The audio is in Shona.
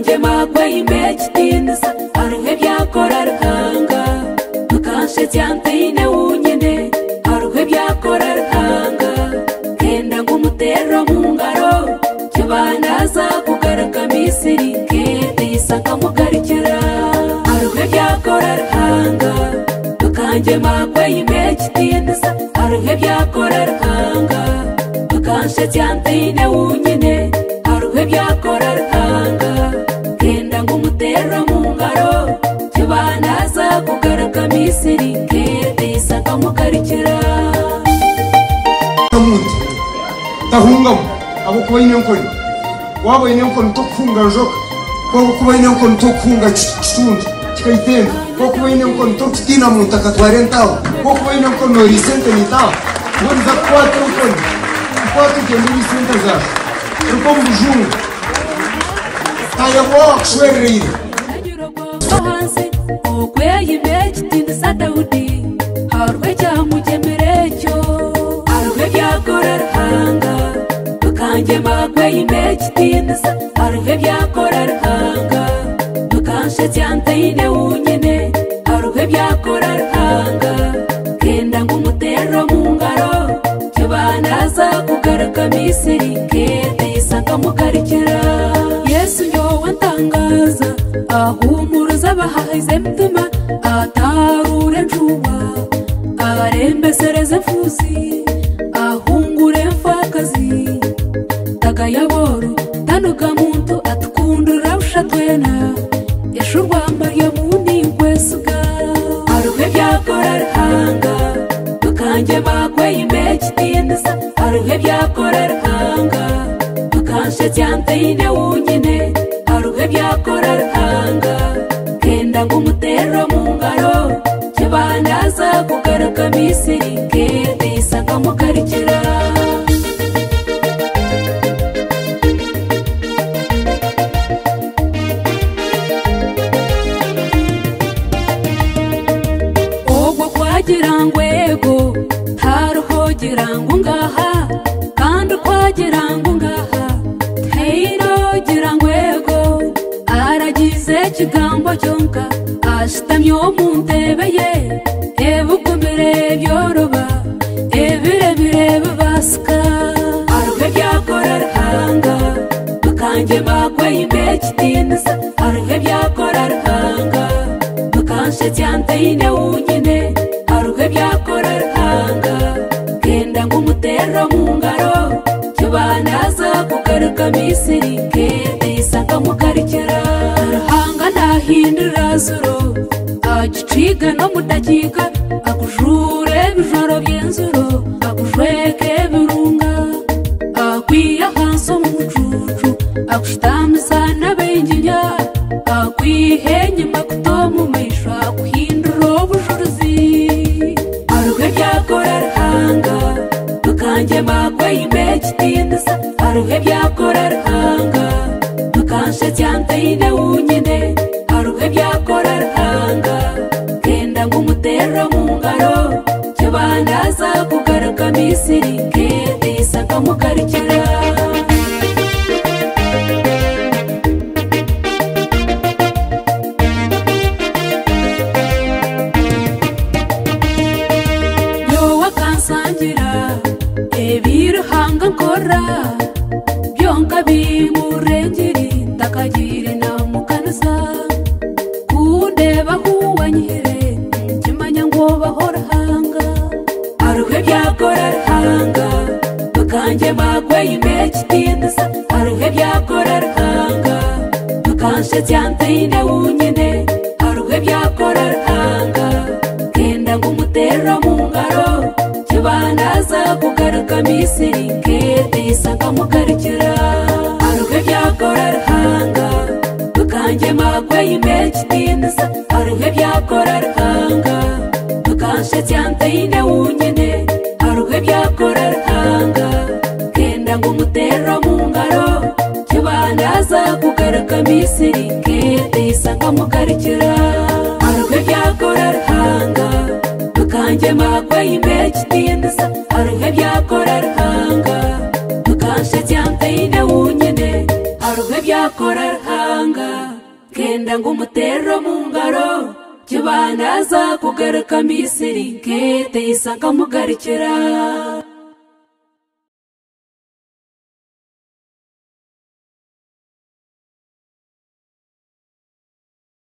wanje makwe imbe yachitindisa aruhe byakora ruhanga mukanshetyanteine wunyene aruhe byakora ruhanga kenda ngo umuterero mu ngaro kibanda aza kugaruka misiri kende yisakamugarukira aruhe byakora ruhanga mukanje makwe imbe yachitindisa aruhe byakora ruhanga mukanshetyanteine wunyene hungam abu kuba inen kon waba inen kon to kunga jok ko kuba inen kon to kunga chunt kaitem ko kuba inen kon to tina muta ka 40 ko kuba inen kon no risente ni tal вот за quatro kon quatro que não se entenda eu como junto tá eu vou sataudi harweja mujeme ibyema gweyime kitindiza aruhe byakora ruhanga tukanshe cyantaine wunyine aruhe byakora ruhanga kenda ngo umutero mu ngaro kibana aza kugaruka misiri kenda yisanga mukarikira yesu nyowe ntangaza ahumuruza abahahize mutima atarure njuba arembesereze mfuzi tiyendesa e aruhe byakora ruhanga tukansha cyane yine wunyine aruhe byakora ruhanga kenda nk'umutero mu ngaro kibandaza kugaruka misiri ebinyo muntebeye ebukomere byoroba ebirebire bibasika hariho ebyakora ruhanga bakanje bakweyimbe ekitinisa hariho ebyakora ruhanga bakanshe kyanteine wunyine hariho ebyakora ruhanga genda ngu muterera mu ngaro kibandaza kugaruka misiri kendeisanga mukarikira ruhanga nahindura zuro giciga no mudakiga akujure ibijoro by'inzuro akujweke birunga akwiye hansi omubucucu akushutamiza n'abenginya akwihe nyuma kutomu maisho akuhindura obujuruzi aruho ebyakora ruhanga mukanje makweyime ekitinisa aruho ebyakora ruhanga mukanshe cyantaine wunyine ndange umuterra mu ngaro cyo bandaza kugaruka misiri nk'iyisa nkamugarukira ebiruhanga nkora byonka bimu kurema kweimbe chitindisa haruhe vyakora ruhanga tukanshe tyanteine wunyine haruhe vyakora ruhanga kenda ngu muterero mu ngaro kibandaza kugaruka misiri ketisa nkamukarikira haruhe vyakora ruhanga tukanje magweimbe chitindisa haruhe vyakora ruhanga tukanshe tyanteine wunyine bisiringe ndayisanga mukarikira arugo ryakora ruhanga bakanje magwayimbe kitindiza arugo ryakora ruhanga bakanje cyamteyine wunyine arugo ryakora ruhanga kenda ngo umuterero mu ngaro kibanda aza kugaruka misiringe ndayisanga mukarikira